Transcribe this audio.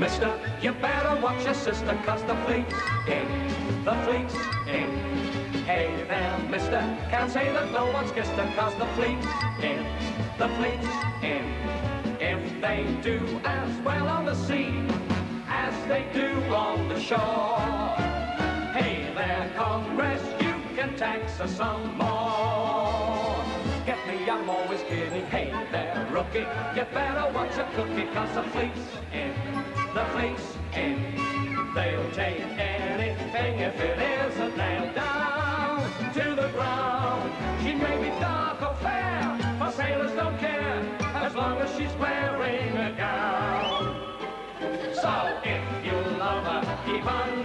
mister, you better watch your sister, cause the fleet's in, the fleet's in. Hey there, mister, can't say that no one's kissed her, cause the fleet's in, the fleet's in. If they do as well on the sea as they do on the shore. Hey there, Congress, you can tax us some more. Get me, I'm always kidding. Hey there, rookie, you better watch your cookie, cause the fleet's in, the place, in. They'll take anything if it isn't nailed down to the ground. She may be dark or fair, but sailors don't care as long as she's wearing a gown. So if you love her, keep on